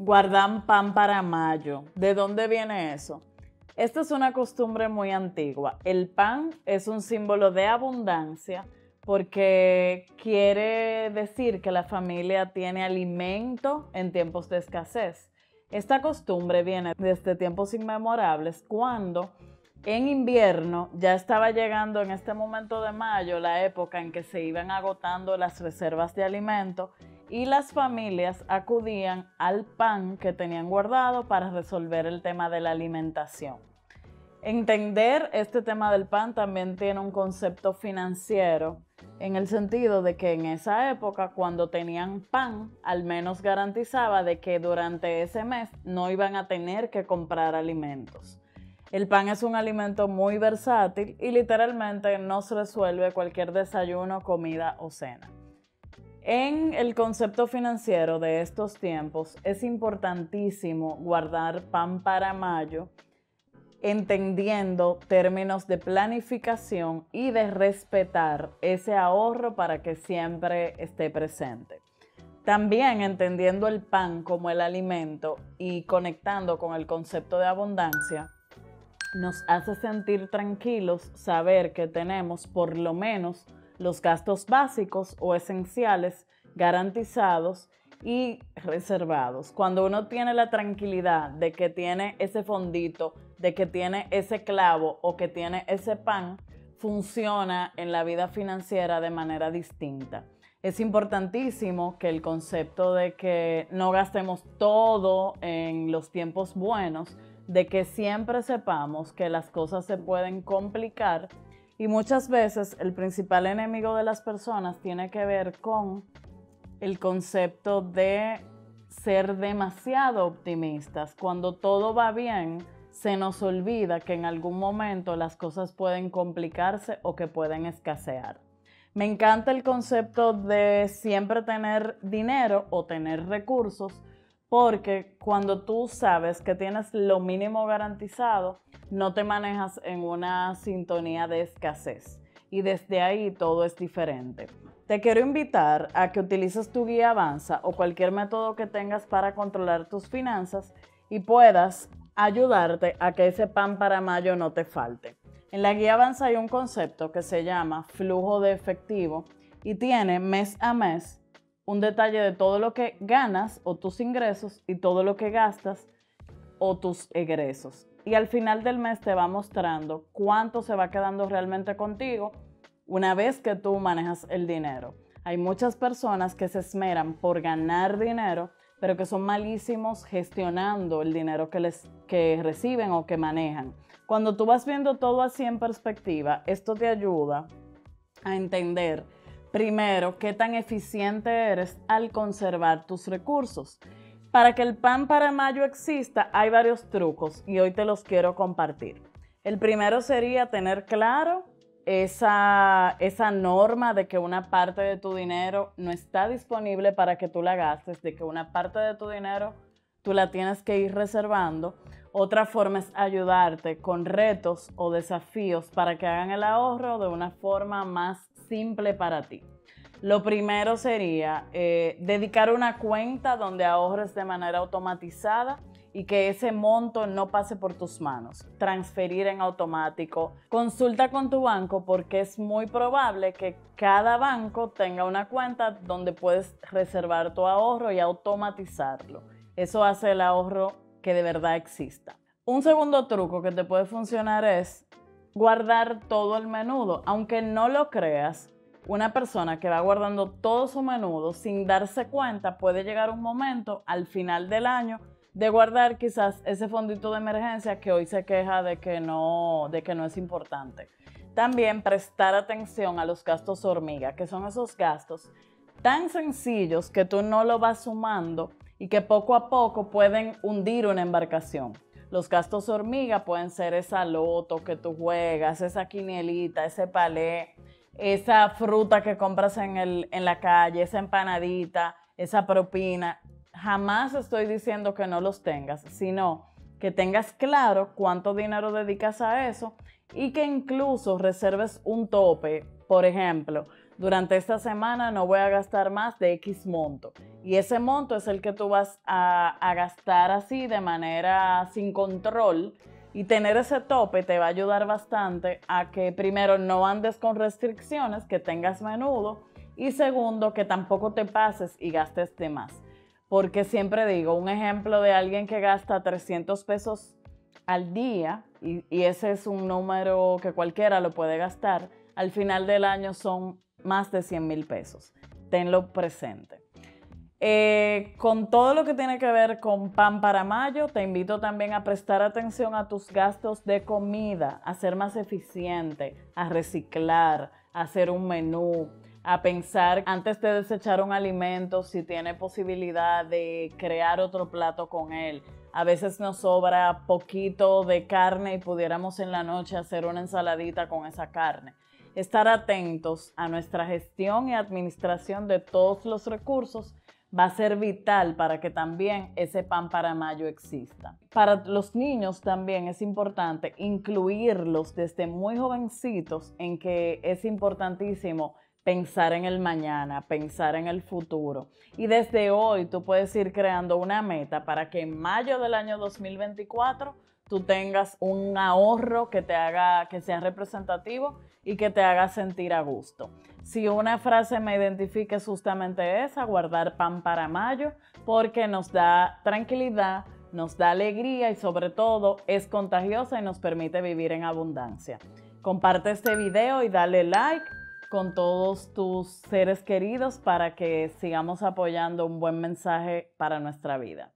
Guardan pan para mayo. ¿De dónde viene eso? Esta es una costumbre muy antigua. El pan es un símbolo de abundancia porque quiere decir que la familia tiene alimento en tiempos de escasez. Esta costumbre viene desde tiempos inmemorables cuando en invierno ya estaba llegando en este momento de mayo la época en que se iban agotando las reservas de alimento y las familias acudían al pan que tenían guardado para resolver el tema de la alimentación. Entender este tema del pan también tiene un concepto financiero en el sentido de que en esa época cuando tenían pan al menos garantizaba de que durante ese mes no iban a tener que comprar alimentos. El pan es un alimento muy versátil y literalmente no se resuelve cualquier desayuno, comida o cena. En el concepto financiero de estos tiempos es importantísimo guardar pan para mayo, entendiendo términos de planificación y de respetar ese ahorro para que siempre esté presente. También entendiendo el pan como el alimento y conectando con el concepto de abundancia, nos hace sentir tranquilos saber que tenemos por lo menos los gastos básicos o esenciales garantizados y reservados. Cuando uno tiene la tranquilidad de que tiene ese fondito, de que tiene ese clavo o que tiene ese pan, funciona en la vida financiera de manera distinta. Es importantísimo que el concepto de que no gastemos todo en los tiempos buenos, de que siempre sepamos que las cosas se pueden complicar y muchas veces el principal enemigo de las personas tiene que ver con el concepto de ser demasiado optimistas. Cuando todo va bien, se nos olvida que en algún momento las cosas pueden complicarse o que pueden escasear. Me encanta el concepto de siempre tener dinero o tener recursos porque cuando tú sabes que tienes lo mínimo garantizado, no te manejas en una sintonía de escasez y desde ahí todo es diferente. Te quiero invitar a que utilices tu guía Avanza o cualquier método que tengas para controlar tus finanzas y puedas ayudarte a que ese pan para mayo no te falte. En la guía Avanza hay un concepto que se llama flujo de efectivo y tiene mes a mes un detalle de todo lo que ganas o tus ingresos y todo lo que gastas o tus egresos y al final del mes te va mostrando cuánto se va quedando realmente contigo una vez que tú manejas el dinero. Hay muchas personas que se esmeran por ganar dinero, pero que son malísimos gestionando el dinero que, les, que reciben o que manejan. Cuando tú vas viendo todo así en perspectiva, esto te ayuda a entender primero qué tan eficiente eres al conservar tus recursos. Para que el pan para mayo exista hay varios trucos y hoy te los quiero compartir. El primero sería tener claro esa, esa norma de que una parte de tu dinero no está disponible para que tú la gastes, de que una parte de tu dinero tú la tienes que ir reservando. Otra forma es ayudarte con retos o desafíos para que hagan el ahorro de una forma más simple para ti. Lo primero sería eh, dedicar una cuenta donde ahorres de manera automatizada y que ese monto no pase por tus manos. Transferir en automático. Consulta con tu banco porque es muy probable que cada banco tenga una cuenta donde puedes reservar tu ahorro y automatizarlo. Eso hace el ahorro que de verdad exista. Un segundo truco que te puede funcionar es guardar todo el menudo. Aunque no lo creas, una persona que va guardando todo su menudo sin darse cuenta puede llegar un momento al final del año de guardar quizás ese fondito de emergencia que hoy se queja de que no, de que no es importante. También prestar atención a los gastos hormiga, que son esos gastos tan sencillos que tú no lo vas sumando y que poco a poco pueden hundir una embarcación. Los gastos hormiga pueden ser esa loto que tú juegas, esa quinielita, ese palé, esa fruta que compras en, el, en la calle, esa empanadita, esa propina. Jamás estoy diciendo que no los tengas, sino que tengas claro cuánto dinero dedicas a eso y que incluso reserves un tope. Por ejemplo, durante esta semana no voy a gastar más de X monto. Y ese monto es el que tú vas a, gastar así de manera sin control. Y tener ese tope te va a ayudar bastante a que primero no andes con restricciones, que tengas menudo y segundo que tampoco te pases y gastes de más. Porque siempre digo, un ejemplo de alguien que gasta 300 pesos al día, y, ese es un número que cualquiera lo puede gastar, al final del año son más de 100 mil pesos. Tenlo presente. Eh, con todo lo que tiene que ver con pan para mayo, te invito también a prestar atención a tus gastos de comida, a ser más eficiente, a reciclar, a hacer un menú, a pensar antes de desechar un alimento si tiene posibilidad de crear otro plato con él. A veces nos sobra poquito de carne y pudiéramos en la noche hacer una ensaladita con esa carne. Estar atentos a nuestra gestión y administración de todos los recursos va a ser vital para que también ese pan para mayo exista. Para los niños también es importante incluirlos desde muy jovencitos en que es importantísimo pensar en el mañana, pensar en el futuro. Y desde hoy tú puedes ir creando una meta para que en mayo del año 2024 tú tengas un ahorro que te haga, que sea representativo y que te haga sentir a gusto. Si una frase me identifica justamente esa, guardar pan para mayo, porque nos da tranquilidad, nos da alegría y sobre todo es contagiosa y nos permite vivir en abundancia. Comparte este video y dale like con todos tus seres queridos para que sigamos apoyando un buen mensaje para nuestra vida.